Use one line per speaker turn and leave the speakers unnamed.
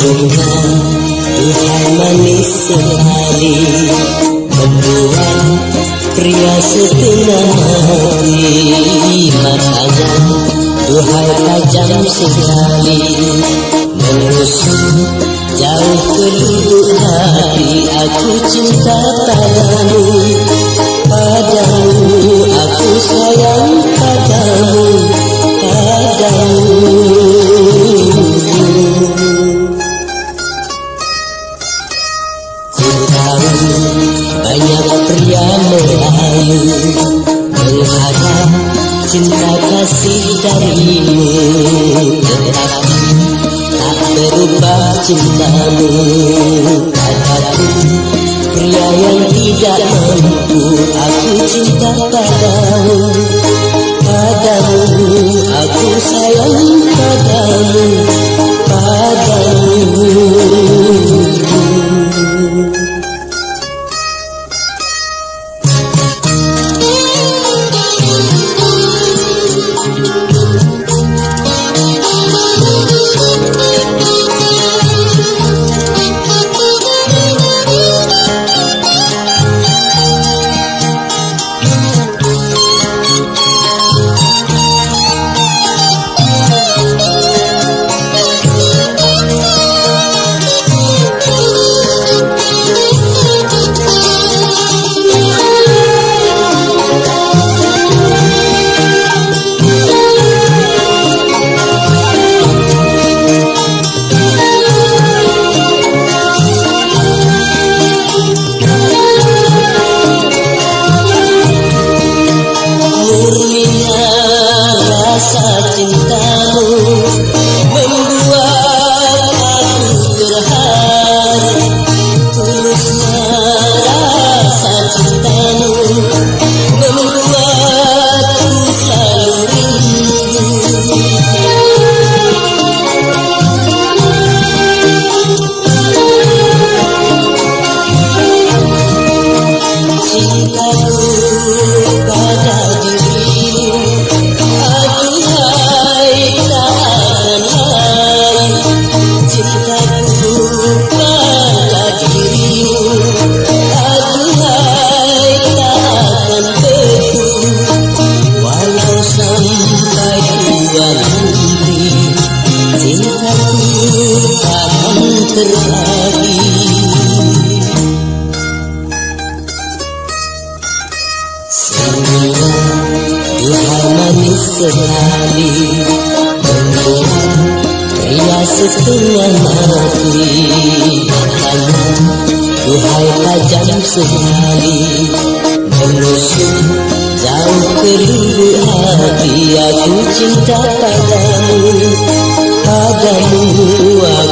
dunia Tuhan manis sehari Membuat pria setina hati Matanya Tuhan tajam sekali Menusuk jauh ke lubuk hati Aku cinta padamu Padamu aku sayang. Pria Mengharap cinta kasih darimu Tetapi tak berubah cintamu Padaku pria yang tidak mampu Aku cinta padamu Padamu, aku sayang Padamu. atividade sampai tua nanti Cintaku takkan terbagi Semua Tuhan manis sekali Membuat pria setengah mati Makanya Tuhai tajam sekali Menusuk jauh ke lubuk Aku cinta padamu Padamu aku